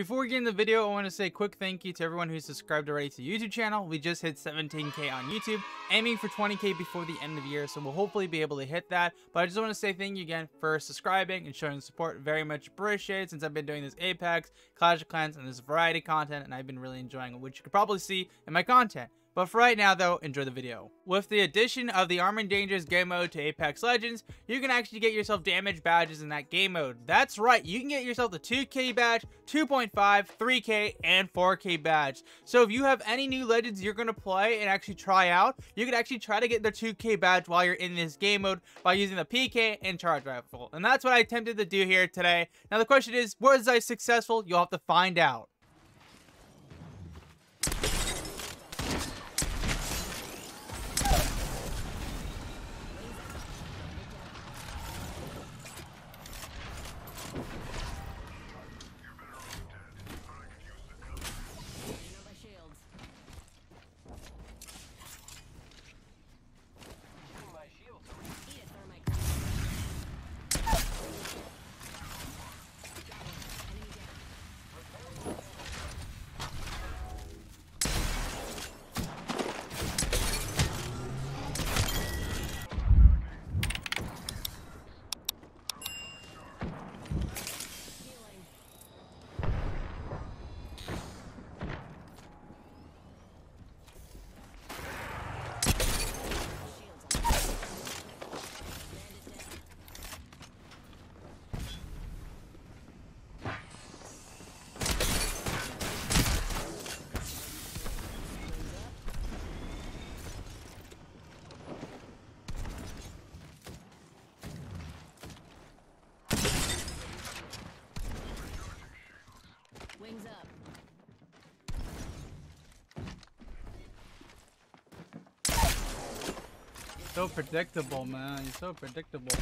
Before we get in the video, I want to say a quick thank you to everyone who's subscribed already to the YouTube channel. We just hit 17k on YouTube, aiming for 20k before the end of the year, so we'll hopefully be able to hit that. But I just want to say thank you again for subscribing and showing support. Very much appreciated since I've been doing this Apex, Clash of Clans, and this variety content, and I've been really enjoying it, which you could probably see in my content. But for right now though, enjoy the video. With the addition of the Armed Dangerous game mode to Apex Legends, you can actually get yourself damage badges in that game mode. That's right, you can get yourself the 2k badge, 2.5, 3k, and 4k badge. So if you have any new Legends you're going to play and actually try out, you can actually try to get the 2k badge while you're in this game mode by using the PK and charge rifle. And that's what I attempted to do here today. Now the question is, was I successful? You'll have to find out. Wings up. So predictable, man. You're so predictable.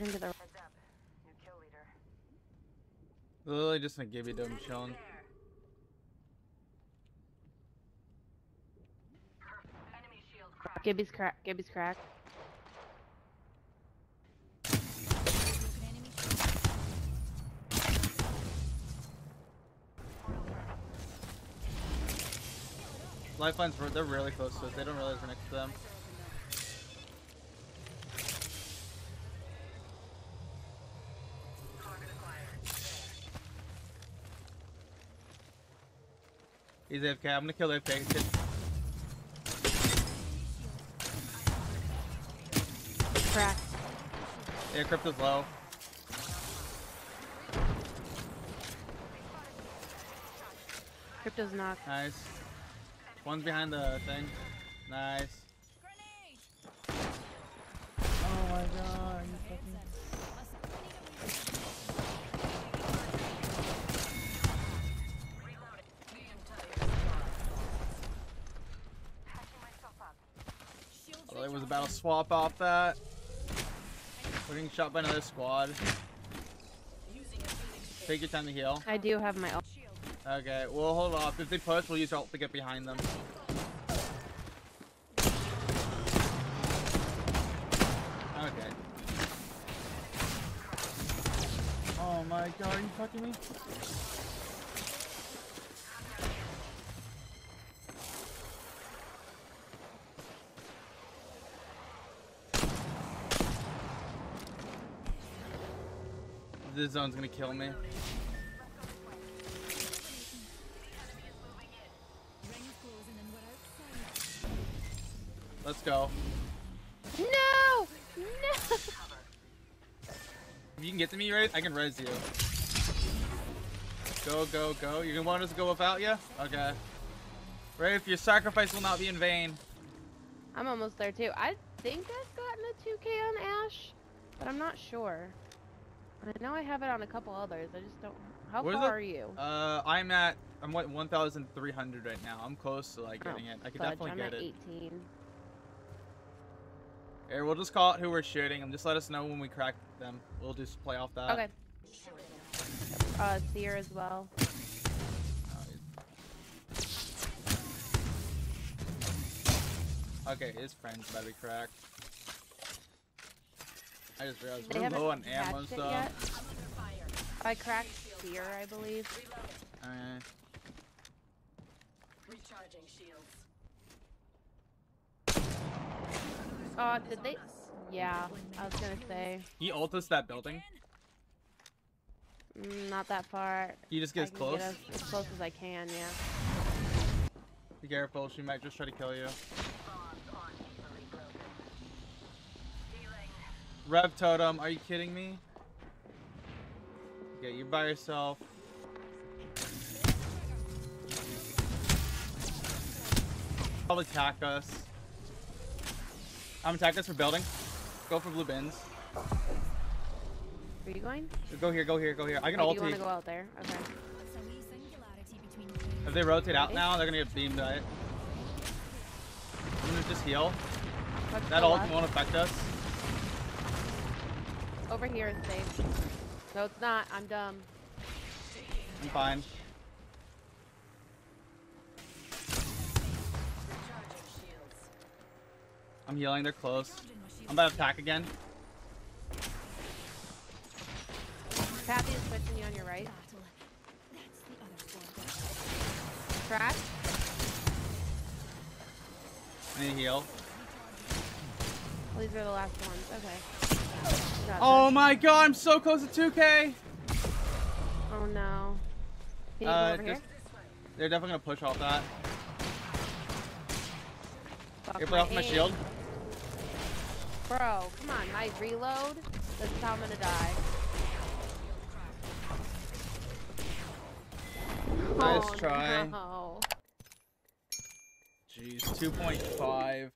Pushing to the Heads up. New kill leader. Literally just a Gibby dome chilling. Enemy shield. Gibby's crack. Gibby's crack. Lifelines, re- they're really close to us. They don't realize we're next to them. He's AFK. I'm gonna kill AFK. Kid. Crack. Yeah, Crypto's low. Crypto's knocked. Nice. One's behind the thing. Nice. Oh my god. you fucking- Patching myself up. Oh, there was about to swap off that. We're getting shot by another squad. Take your time to heal. I do have my ult. Shield. Okay, we'll hold off. If they push, we'll use ult to get behind them. Okay. Oh my god, are you fucking me? This zone's gonna kill me. Let's go. No! No! If you can get to me, right, I can res you. Go, go, go. You're gonna want us to go without you? Okay. Rafe, your sacrifice will not be in vain. I'm almost there too. I think I've gotten a 2k on Ash, but I'm not sure. I know I have it on a couple others. I just don't. How What is far it? are you? Uh, I'm at, I'm at 1,300 right now. I'm close to like getting Oh, it. I could fudge, definitely I'm get at it. 18. Here, we'll just call it who we're shooting and just let us know when we crack them. We'll just play off that. Okay. Uh, Seer as well. Okay, his friend's about to be cracked. I just realized They we're low on ammo it yet. I cracked fear, I believe. Alright. Recharging shields. Oh, did they? Yeah, I was gonna say. He ult us that building. Mm, not that far. You just I as close. Get as, as close as I can, yeah. Be careful, she might just try to kill you. Rev Totem, are you kidding me? Okay, you're by yourself. I'll attack us. I'm attack us for building. Go for blue bins. Are you going? Go here, go here, go here. I can Or do you want to go out there? Okay. If they rotate out now, they're gonna get beamed, right? I'm gonna just heal. That ult left. won't affect us. Over here is safe. No, it's not. I'm dumb. I'm fine. I'm healing, they're close. I'm about to attack again. Pappy is pushing you on your right. Crack. I need to heal. Well, these are the last ones. Okay. Oh my god, I'm so close to 2k! Oh no. Can you Uh, over just- here? They're definitely gonna push off that. Fuck Here, play off my shield. Bro, come on. My reload. This is how I'm gonna die. Nice oh, try. No. Jeez, 2.5.